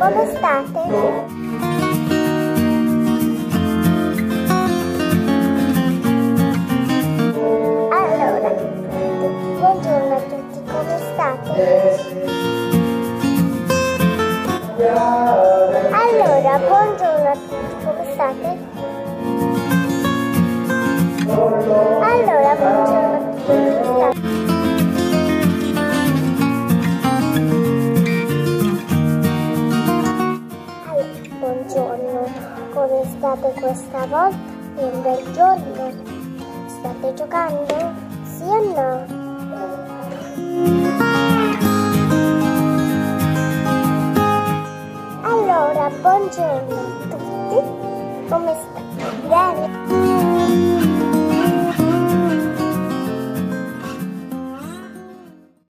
come state? Allora, buongiorno a tutti, come state? Allora, buongiorno a tutti, come state? Allora, buongiorno a tutti, come state? Buongiorno, come state questa volta? Un bel giorno? State giocando? Sì o no? Allora, buongiorno a tutti, come